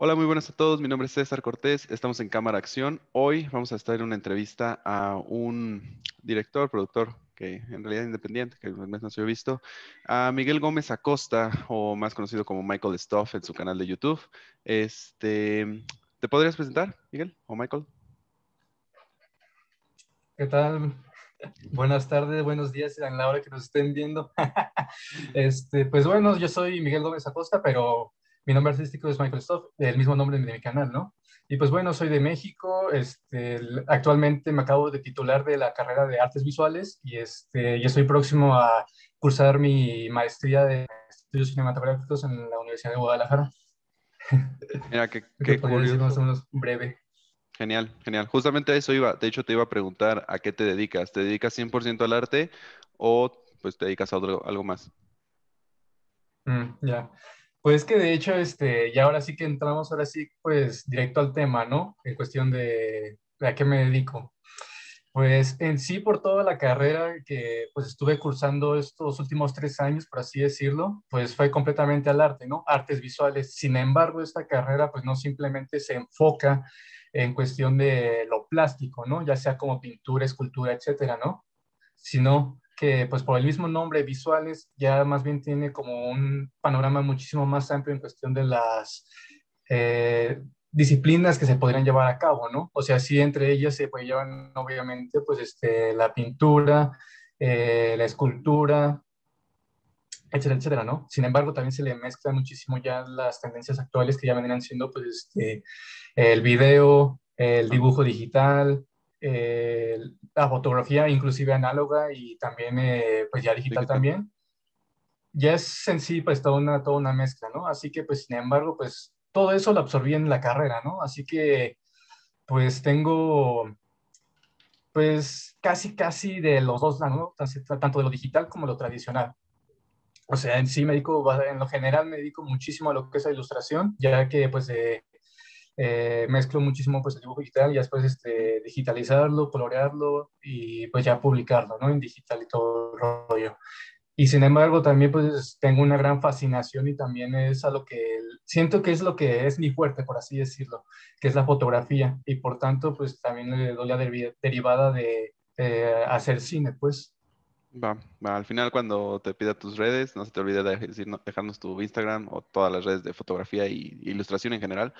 Hola, muy buenas a todos. Mi nombre es César Cortés. Estamos en Cámara Acción. Hoy vamos a estar en una entrevista a un director, productor, que en realidad es independiente, que no se ha visto, a Miguel Gómez Acosta, o más conocido como Michael Stoff en su canal de YouTube. Este, ¿Te podrías presentar, Miguel o Michael? ¿Qué tal? Buenas tardes, buenos días en la hora que nos estén viendo. este, pues bueno, yo soy Miguel Gómez Acosta, pero mi nombre artístico es Michael Stoff, el mismo nombre de mi canal, ¿no? Y pues bueno, soy de México, este, actualmente me acabo de titular de la carrera de artes visuales y este, ya estoy próximo a cursar mi maestría de estudios cinematográficos en la Universidad de Guadalajara. Mira, qué, qué curioso. Más o menos breve. Genial, genial. Justamente a eso iba. De hecho, te iba a preguntar a qué te dedicas. ¿Te dedicas 100% al arte o pues te dedicas a algo más? Mm, ya. Pues que de hecho, este, ya ahora sí que entramos ahora sí, pues directo al tema, ¿no? En cuestión de, a qué me dedico. Pues en sí, por toda la carrera que pues estuve cursando estos últimos tres años, por así decirlo, pues fue completamente al arte, ¿no? Artes visuales. Sin embargo, esta carrera pues no simplemente se enfoca en cuestión de lo plástico, ¿no? Ya sea como pintura, escultura, etcétera, ¿no? Sino que pues por el mismo nombre visuales ya más bien tiene como un panorama muchísimo más amplio en cuestión de las eh, disciplinas que se podrían llevar a cabo, ¿no? O sea, sí entre ellas se puede llevar obviamente pues este, la pintura, eh, la escultura, etcétera, etcétera, ¿no? Sin embargo, también se le mezclan muchísimo ya las tendencias actuales que ya vendrían siendo pues este, el video, el dibujo digital, eh, la fotografía inclusive análoga y también eh, pues ya digital también, ya es en sí pues toda una, toda una mezcla, ¿no? Así que pues sin embargo pues todo eso lo absorbí en la carrera, ¿no? Así que pues tengo pues casi casi de los dos, ¿no? Tanto de lo digital como lo tradicional. O sea, en sí me dedico, en lo general me dedico muchísimo a lo que es la ilustración, ya que pues eh, eh, mezclo muchísimo pues el dibujo digital y después este, digitalizarlo, colorearlo y pues ya publicarlo, ¿no? En digital y todo el rollo. Y sin embargo también pues tengo una gran fascinación y también es a lo que siento que es lo que es mi fuerte, por así decirlo, que es la fotografía y por tanto pues también le doy la derivada de hacer cine, pues. Va, va, al final cuando te pida tus redes, no se te olvide de decir, dejarnos tu Instagram o todas las redes de fotografía y ilustración en general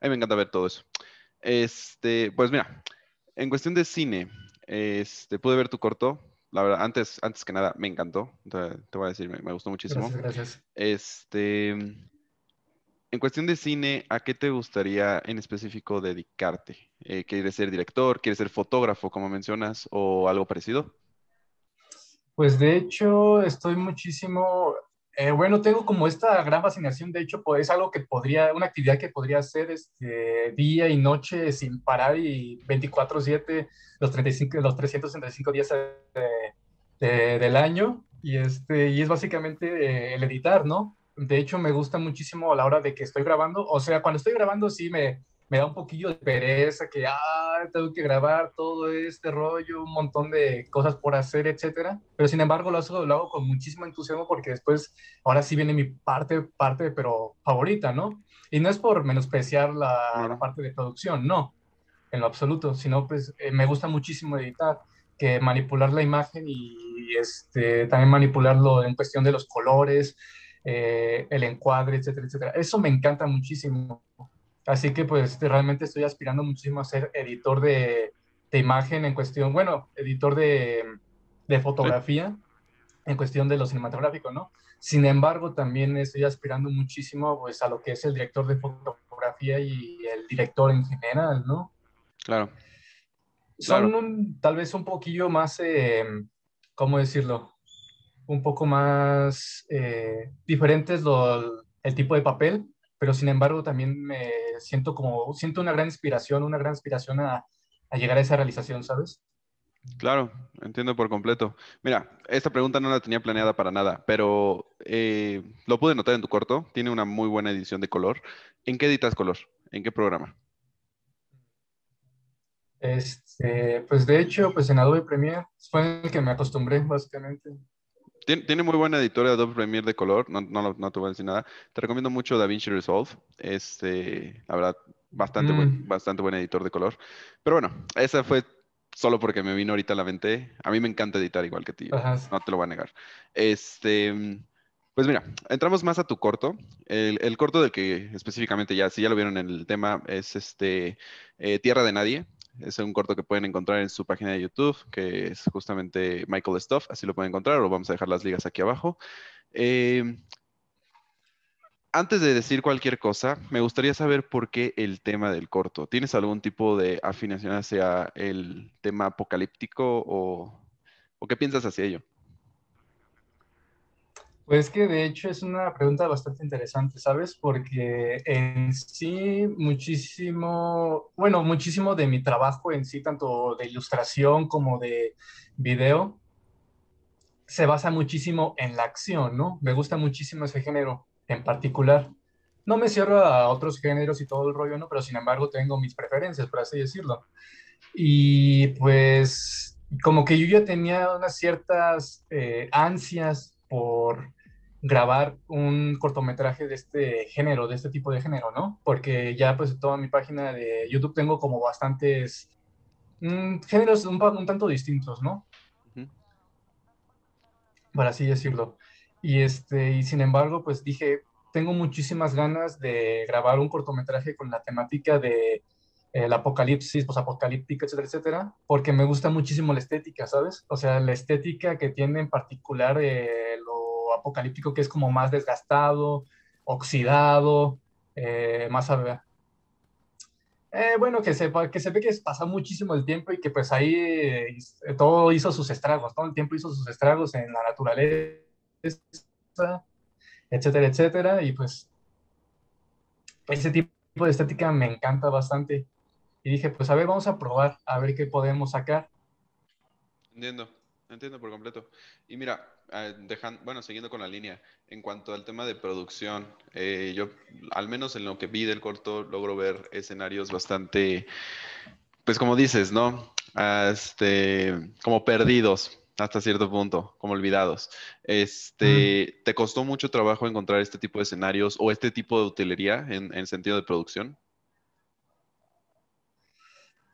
a mí me encanta ver todo eso. Este, pues mira, en cuestión de cine, este, pude ver tu corto. La verdad, antes, antes que nada, me encantó. Te, voy a decir, me, gustó muchísimo. Gracias, gracias. Este, en cuestión de cine, ¿a qué te gustaría en específico dedicarte? Eh, ¿Quieres ser director? ¿Quieres ser fotógrafo, como mencionas, o algo parecido? Pues de hecho, estoy muchísimo eh, bueno, tengo como esta gran fascinación, de hecho, es algo que podría, una actividad que podría hacer este, día y noche sin parar y 24/7, los, 35, los 365 días del año. Y, este, y es básicamente eh, el editar, ¿no? De hecho, me gusta muchísimo a la hora de que estoy grabando. O sea, cuando estoy grabando sí me, me da un poquillo de pereza, que, ah, tengo que grabar todo este rollo, un montón de cosas por hacer, etcétera. Pero sin embargo lo hago, lo hago con muchísimo entusiasmo porque después, ahora sí viene mi parte, parte, pero favorita, ¿no? Y no es por menospreciar la, parte de producción, no, en lo absoluto, sino pues eh, me gusta muchísimo editar, que manipular la imagen y este, también manipularlo en cuestión de los colores, eh, el encuadre, etcétera, etcétera. Eso me encanta muchísimo. Así que pues realmente estoy aspirando muchísimo a ser editor de, imagen en cuestión, bueno, editor de, fotografía en cuestión de lo cinematográfico, ¿no? Sin embargo, también estoy aspirando muchísimo pues a lo que es el director de fotografía y el director en general, ¿no? Claro. Son tal vez un poquillo más, eh, ¿cómo decirlo? Un poco más eh, diferentes el tipo de papel, pero sin embargo también me siento como, siento una gran inspiración, una gran inspiración a, a llegar a esa realización, ¿sabes? Claro, entiendo por completo. Mira, esta pregunta no la tenía planeada para nada, pero eh, lo pude notar en tu corto. Tiene una muy buena edición de color. ¿En qué editas color? ¿En qué programa? Este, pues de hecho, pues en Adobe Premiere fue el que me acostumbré básicamente. Tiene, muy buena editora Adobe Premiere de color, no, no, no, te voy a decir nada. Te recomiendo mucho DaVinci Resolve. Este, la verdad, bastante, buen, mm. bastante buen editor de color. Pero bueno, esa fue solo porque me vino ahorita a la mente. A mí me encanta editar igual que ti, no te lo voy a negar. Este, pues mira, entramos más a tu corto. El, corto del que específicamente ya, si ya lo vieron en el tema, es este eh, Tierra de Nadie. Es un corto que pueden encontrar en su página de YouTube, que es justamente Michael Stuff, así lo pueden encontrar, o vamos a dejar las ligas aquí abajo. Eh, antes de decir cualquier cosa, me gustaría saber por qué el tema del corto. ¿Tienes algún tipo de afinación hacia el tema apocalíptico o, o qué piensas hacia ello? Pues que de hecho es una pregunta bastante interesante, ¿sabes? Porque en sí muchísimo, bueno, muchísimo de mi trabajo en sí, tanto de ilustración como de video, se basa muchísimo en la acción, ¿no? Me gusta muchísimo ese género en particular. No me cierro a otros géneros y todo el rollo, ¿no? Pero sin embargo tengo mis preferencias, por así decirlo. Y pues como que yo ya tenía unas ciertas eh, ansias por grabar un cortometraje de este género, de este tipo de género, ¿no? Porque ya pues toda mi página de YouTube tengo como bastantes mm, géneros un, un, tanto distintos, ¿no? Por así decirlo. Y, este, y sin embargo, pues dije, tengo muchísimas ganas de grabar un cortometraje con la temática de el apocalipsis, pues apocalíptica, etcétera, etcétera, porque me gusta muchísimo la estética, ¿sabes? O sea, la estética que tiene en particular eh, apocalíptico que es como más desgastado, oxidado, eh, más eh, bueno, que se, que se ve que pasa muchísimo el tiempo y que pues ahí eh, todo hizo sus estragos, todo el tiempo hizo sus estragos en la naturaleza, etcétera, etcétera, y pues ese tipo de estética me encanta bastante. Y dije, pues a ver, vamos a probar, a ver qué podemos sacar. Entiendo, entiendo por completo. Y mira, Ah, dejan, bueno, siguiendo con la línea, en cuanto al tema de producción, eh, yo al menos en lo que vi del corto logro ver escenarios bastante, pues como dices, ¿no? Este, como perdidos hasta cierto punto, como olvidados. Este, ¿Te costó mucho trabajo encontrar este tipo de escenarios o este tipo de utilería en, en sentido de producción?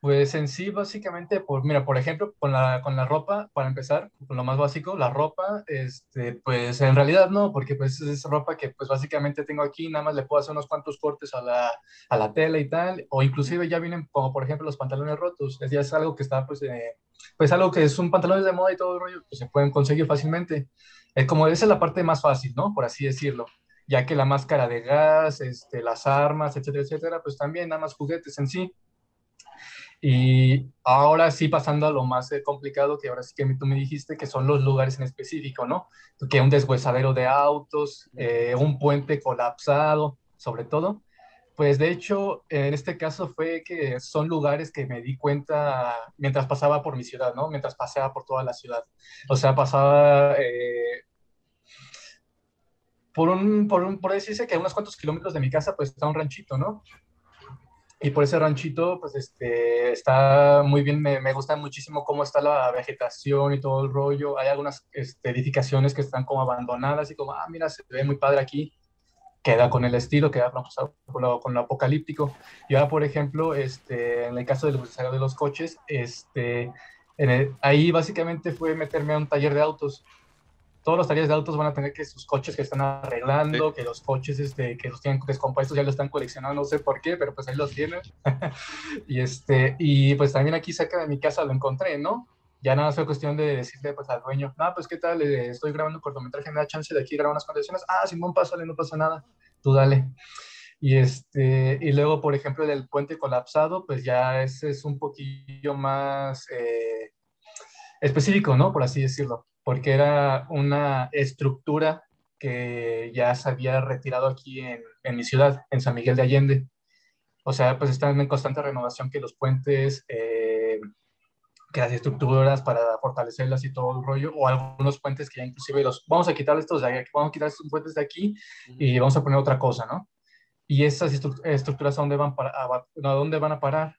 Pues en sí, básicamente, por, mira, por ejemplo, con la, con la ropa, para empezar, con lo más básico, la ropa, este, pues en realidad no, porque pues es ropa que pues básicamente tengo aquí, nada más le puedo hacer unos cuantos cortes a la, a la tela y tal, o inclusive ya vienen como por ejemplo los pantalones rotos, es ya es algo que está pues, eh, pues algo que es un pantalón de moda y todo el rollo, pues se pueden conseguir fácilmente. Es como esa es la parte más fácil, ¿no? Por así decirlo ya que la máscara de gas, este, las armas, etcétera, etcétera, pues también nada más juguetes en sí. Y ahora sí pasando a lo más eh, complicado, que ahora sí que tú me dijiste, que son los lugares en específico, ¿no? Que un deshuesadero de autos, eh, un puente colapsado, sobre todo. Pues de hecho, en este caso fue que son lugares que me di cuenta mientras pasaba por mi ciudad, ¿no? Mientras paseaba por toda la ciudad. O sea, pasaba eh, por un, por un, por decirse que a unos cuantos kilómetros de mi casa, pues está un ranchito, ¿no? Y por ese ranchito, pues este, está muy bien, me, me, gusta muchísimo cómo está la vegetación y todo el rollo. Hay algunas este, edificaciones que están como abandonadas y como, ah, mira, se ve muy padre aquí. Queda con el estilo, queda con lo, con lo apocalíptico. Y ahora, por ejemplo, este, en el caso del de los coches, este, en ahí básicamente fue meterme a un taller de autos todos los talleres de autos van a tener que sus coches que están arreglando, que los coches este, que los tienen descompuestos ya lo están coleccionando, no sé por qué, pero pues ahí los tienen. y, este, y pues también aquí cerca de mi casa lo encontré, ¿no? Ya nada fue cuestión de decirle pues al dueño, no, pues qué tal, eh, estoy grabando un cortometraje, me da chance de aquí grabar unas condiciones. Ah, Simón, pásale, no pasa nada, tú dale. Y, este, y luego, por ejemplo, el puente colapsado, pues ya ese es un poquillo más eh, específico, ¿no? Por así decirlo porque era una estructura que ya se había retirado aquí en, en, mi ciudad, en San Miguel de Allende. O sea, pues están en constante renovación que los puentes, eh, que las estructuras para fortalecerlas y todo el rollo, o algunos puentes que ya inclusive los, vamos a quitar estos de aquí, vamos a quitar estos puentes de aquí y vamos a poner otra cosa, ¿no? Y esas estructuras, ¿a dónde van, para, a, dónde van a parar?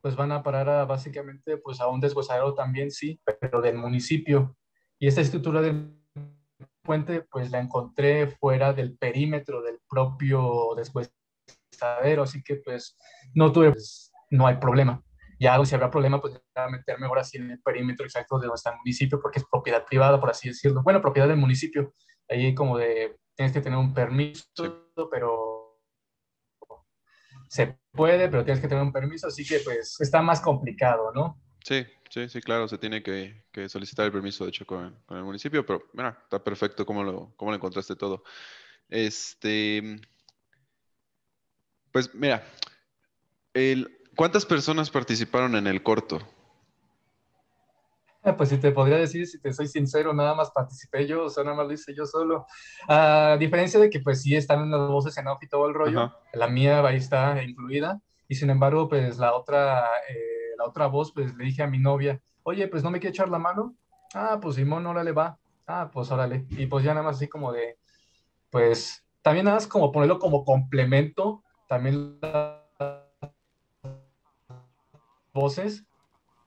Pues van a parar a, básicamente pues a un deshuesadero también, sí, pero del municipio. Y esta estructura del puente, pues la encontré fuera del perímetro del propio despuestadero, así que pues no tuve, pues, no hay problema. Ya si habrá problema, pues a meterme ahora sí en el perímetro exacto de nuestro municipio, porque es propiedad privada, por así decirlo. Bueno, propiedad del municipio. Ahí como de, tienes que tener un permiso, pero se puede, pero tienes que tener un permiso, así que pues está más complicado, ¿no? Sí, sí, sí, claro, se tiene que, solicitar el permiso, de hecho, con, el municipio, pero mira, está perfecto cómo lo, cómo lo encontraste todo. Este, pues mira, el, ¿cuántas personas participaron en el corto? Ah, pues si te podría decir, si te soy sincero, nada más participé yo, o sea, nada más lo hice yo solo. A diferencia de que pues sí están en las voces en off y todo el rollo, la mía ahí está incluida, y sin embargo, pues la otra... Eh, la otra voz, pues le dije a mi novia, oye, pues no me quiere echar la mano. Ah, pues Simón, órale, va. Ah, pues órale. Y pues ya nada más así como de, pues también nada más como ponerlo como complemento, también las voces,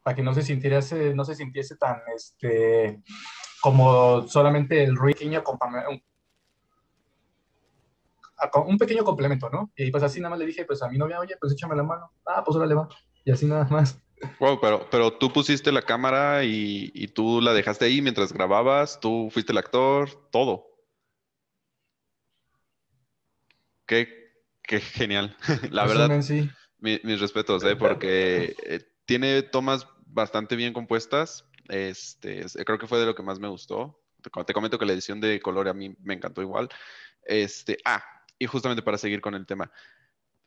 para que no se sintiese, no se sintiese tan, este, como solamente el ruido un pequeño complemento, ¿no? Y pues así nada más le dije, pues a mi novia, oye, pues échame la mano. Ah, pues órale, va. Y así nada más. Wow, pero, pero tú pusiste la cámara y, tú la dejaste ahí mientras grababas, tú fuiste el actor, todo. Qué, qué genial. la verdad, sí. mis respetos, ¿eh? porque eh, tiene tomas bastante bien compuestas. Este, creo que fue de lo que más me gustó. Te, comento que la edición de color a mí me encantó igual. Este, ah, y justamente para seguir con el tema,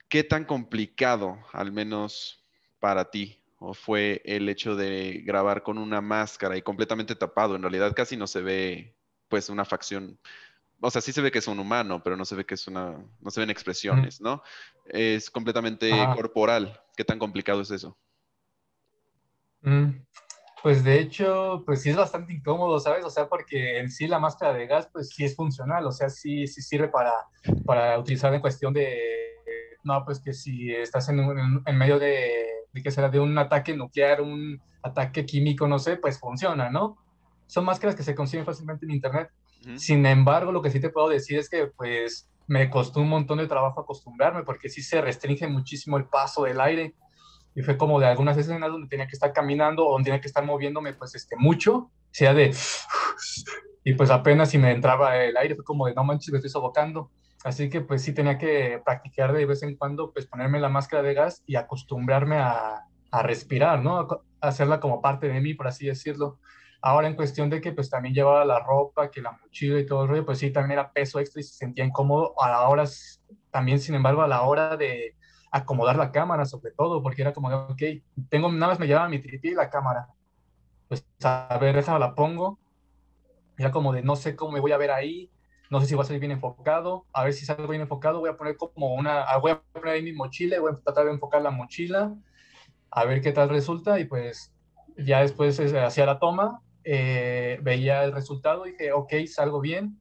¿qué tan complicado, al menos para ti, o fue el hecho de grabar con una máscara y completamente tapado? En realidad casi no se ve pues una facción, o sea, sí se ve que es un humano, pero no se ve que es una, no se ven expresiones, ¿no? Es completamente corporal. ¿Qué tan complicado es eso? Mm, pues de hecho, pues sí es bastante incómodo, ¿sabes? O sea, porque en sí la máscara de gas, pues sí es funcional, o sea, sí, sí sirve para, para utilizar en cuestión de, no, pues que si estás en, en medio de de que será de un ataque nuclear, un ataque químico, no sé, pues funciona, ¿no? Son máscaras que se consiguen fácilmente en internet. Sin embargo, lo que sí te puedo decir es que pues me costó un montón de trabajo acostumbrarme porque sí se restringe muchísimo el paso del aire. Y fue como de algunas escenas donde tenía que estar caminando o donde tenía que estar moviéndome pues este mucho, sea de y pues apenas si me entraba el aire fue como de no manches, me estoy sofocando. Así que pues sí tenía que practicar de vez en cuando, pues ponerme la máscara de gas y acostumbrarme a, a respirar, ¿no? A hacerla como parte de mí, por así decirlo. Ahora en cuestión de que pues también llevaba la ropa, que la mochila y todo el rollo, pues sí, también era peso extra y se sentía incómodo. A la hora, también sin embargo, a la hora de acomodar la cámara sobre todo, porque era como, ok, tengo, nada más me llevaba mi tripí y la cámara. Pues a ver, esa la pongo. Era como de no sé cómo me voy a ver ahí, no sé si va a salir bien enfocado, a ver si salgo bien enfocado, voy a poner como una, ah, voy a poner ahí mi mochila, voy a tratar de enfocar la mochila, a ver qué tal resulta y pues ya después hacía la toma, eh, veía el resultado y dije, ok, salgo bien,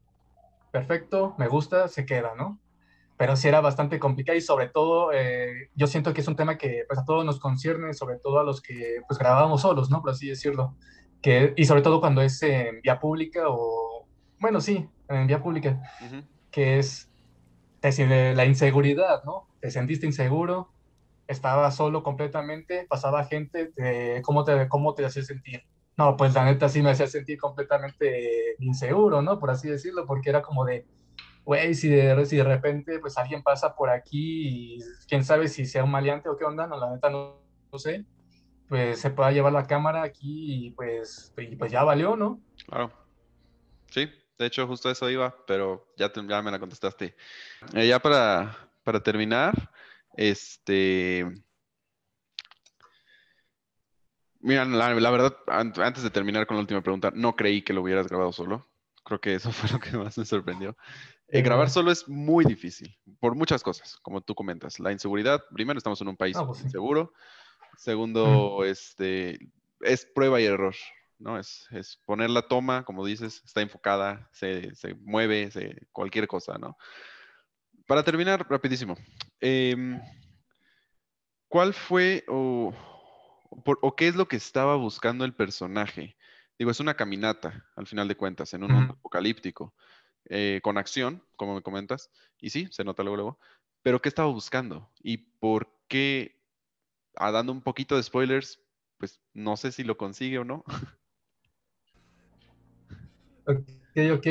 perfecto, me gusta, se queda, ¿no? Pero sí era bastante complicado y sobre todo eh, yo siento que es un tema que pues a todos nos concierne, sobre todo a los que pues grabamos solos, ¿no? Por así decirlo. Que, y sobre todo cuando es en vía pública o, bueno, sí, en vía pública, que es decir, la inseguridad, ¿no? Te sentiste inseguro, estaba solo completamente, pasaba gente, ¿cómo, te, ¿cómo te hacía sentir? No, pues la neta sí me hacía sentir completamente inseguro, ¿no? Por así decirlo, porque era como de, güey, si de, si de repente pues alguien pasa por aquí y quién sabe si sea un maleante o qué onda, no, la neta no, no sé, pues se pueda llevar la cámara aquí y pues, y pues ya valió, ¿no? Claro. Sí, de hecho, justo eso iba, pero ya, ya me la contestaste. Eh, ya para, para terminar, este. Mira, la, verdad, antes de terminar con la última pregunta, no creí que lo hubieras grabado solo. Creo que eso fue lo que más me sorprendió. Eh, grabar solo es muy difícil, por muchas cosas, como tú comentas. La inseguridad, primero, estamos en un país ah, pues inseguro. Segundo, este, es prueba y error. ¿No? Es, poner la toma, como dices, está enfocada, se, mueve, se, cualquier cosa, ¿no? Para terminar, rapidísimo. Em, ¿Cuál fue o, qué es lo que estaba buscando el personaje? digo, es una caminata, al final de cuentas, en un mundo apocalíptico, eh, con acción, como me comentas, y sí, se nota luego, luego, pero ¿qué estaba buscando? ¿Y por qué, ah, dando un poquito de spoilers, pues no sé si lo consigue o no? Ok, ok.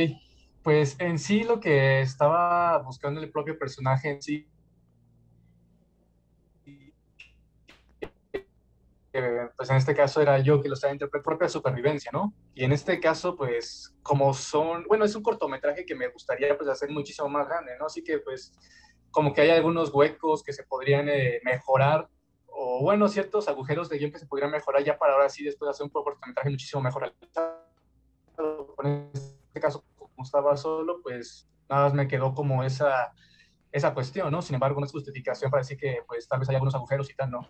Pues en sí lo que estaba buscando el propio personaje en sí pues en este caso era yo que lo estaba interpretando, propia supervivencia, ¿no? Y en este caso, pues, como son, bueno, es un cortometraje que me gustaría, pues, hacer muchísimo más grande, ¿no? Así que, pues, como que hay algunos huecos que se podrían eh, mejorar, o, bueno, ciertos agujeros de guion que se podrían mejorar ya para ahora sí, después hacer un cortometraje muchísimo mejor. En este caso, como estaba solo, pues, nada más me quedó como esa, esa cuestión, ¿no? Sin embargo, no es justificación para decir que, pues, tal vez hay algunos agujeros y tal, ¿no?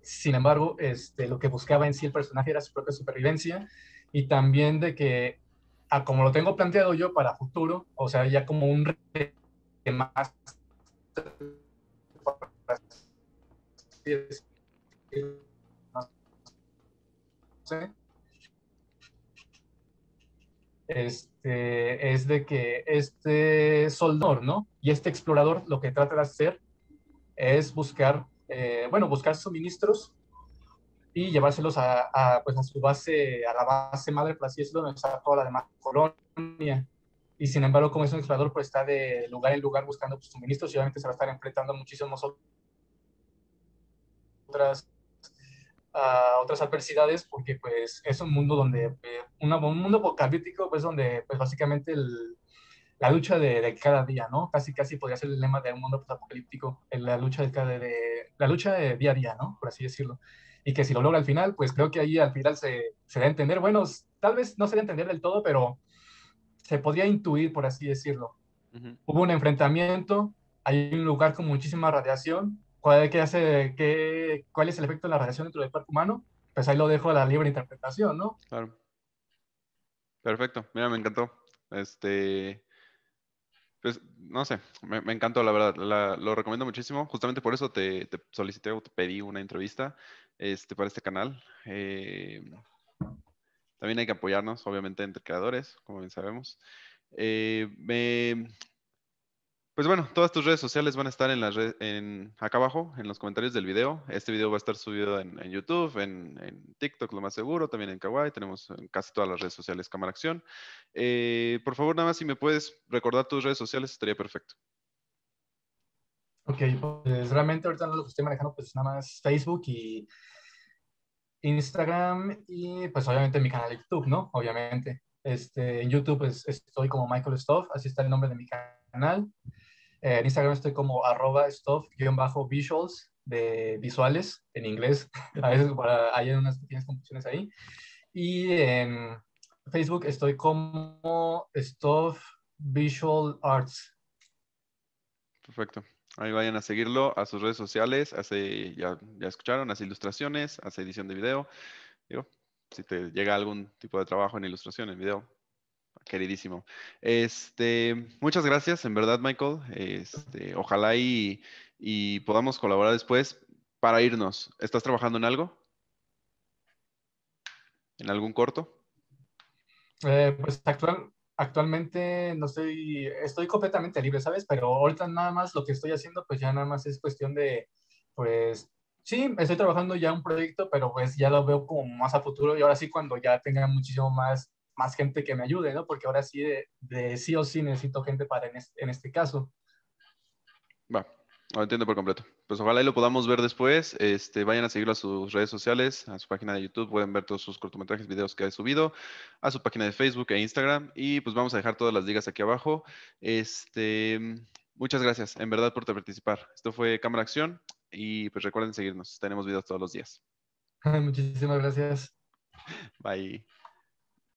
Sin embargo, este, lo que buscaba en sí el personaje era su propia supervivencia y también de que, a como lo tengo planteado yo para futuro, o sea, ya como un más este, es de que este soldador, ¿no? Y este explorador lo que trata de hacer es buscar eh, bueno, buscar suministros y llevárselos a, pues a su base, a la base madre, por así decirlo, donde está toda la demás colonia. Y sin embargo, como es un explorador, pues está de lugar en lugar buscando pues, suministros y obviamente se va a estar enfrentando a muchísimas otras, otras adversidades porque pues es un mundo donde, eh, un mundo apocalíptico, pues donde pues básicamente el, la lucha de, cada día, ¿no? Casi, casi podría ser el lema de un mundo apocalíptico, la lucha de cada, de, la lucha de día a día, ¿no? Por así decirlo. Y que si lo logra al final, pues creo que ahí al final se, se da a entender, bueno, tal vez no se da a entender del todo, pero se podría intuir, por así decirlo. Hubo un enfrentamiento, hay un lugar con muchísima radiación, ¿cuál, qué hace, qué, ¿cuál es el efecto de la radiación dentro del cuerpo humano? Pues ahí lo dejo a la libre interpretación, ¿no? Claro. Perfecto, mira, me encantó. Este, pues no sé, me, encantó, la verdad, lo recomiendo muchísimo. Justamente por eso te, solicité o te pedí una entrevista este, para este canal. Eh, también hay que apoyarnos, obviamente, entre creadores, como bien sabemos. Eh, me, pues bueno, todas tus redes sociales van a estar en en, acá abajo, en los comentarios del video. Este video va a estar subido en, YouTube, en, TikTok, lo más seguro, también en Kawaii. Tenemos en casi todas las redes sociales Cámara Acción. Eh, por favor, nada más si me puedes recordar tus redes sociales, estaría perfecto. Ok, pues realmente ahorita lo que estoy manejando, pues nada más Facebook y Instagram y pues obviamente mi canal de YouTube, ¿no? Obviamente. Este, en YouTube pues, estoy como Michael Stoff, así está el nombre de mi canal. Eh, en Instagram estoy como arroba stuff-visuals de visuales en inglés. A veces hay unas pequeñas confusiones ahí. Y en Facebook estoy como Stuff Visual Arts. Perfecto. Ahí vayan a seguirlo a sus redes sociales. Hace, ya, ya escucharon, hace ilustraciones, hace edición de video. Digo, si te llega algún tipo de trabajo en ilustración, en video, queridísimo. Este, muchas gracias, en verdad, Michael. Este, ojalá y, podamos colaborar después para irnos. ¿Estás trabajando en algo? ¿En algún corto? Eh, pues actual, actualmente no estoy, estoy completamente libre, ¿sabes? Pero ahorita nada más lo que estoy haciendo, pues ya nada más es cuestión de, pues, sí, estoy trabajando ya un proyecto, pero pues ya lo veo como más a futuro y ahora sí cuando ya tenga muchísimo más más gente que me ayude, ¿no? Porque ahora sí, de, sí o sí necesito gente para en este, en este caso. Va, lo entiendo por completo. Pues ojalá y lo podamos ver después. Este, vayan a seguirlo a sus redes sociales, a su página de YouTube, pueden ver todos sus cortometrajes, videos que ha subido, a su página de Facebook e Instagram. Y pues vamos a dejar todas las ligas aquí abajo. Este, muchas gracias, en verdad, por participar. Esto fue Cámara Acción y pues recuerden seguirnos. Tenemos videos todos los días. Muchísimas gracias. Bye.